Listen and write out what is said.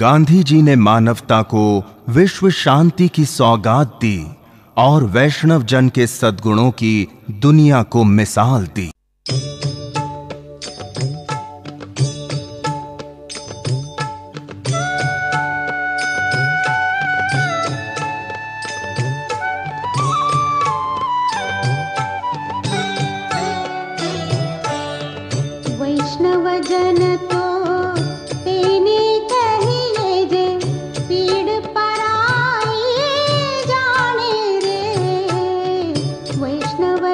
गांधी जी ने मानवता को विश्व शांति की सौगात दी और वैष्णव जन के सद्गुणों की दुनिया को मिसाल दी। वैष्णव जन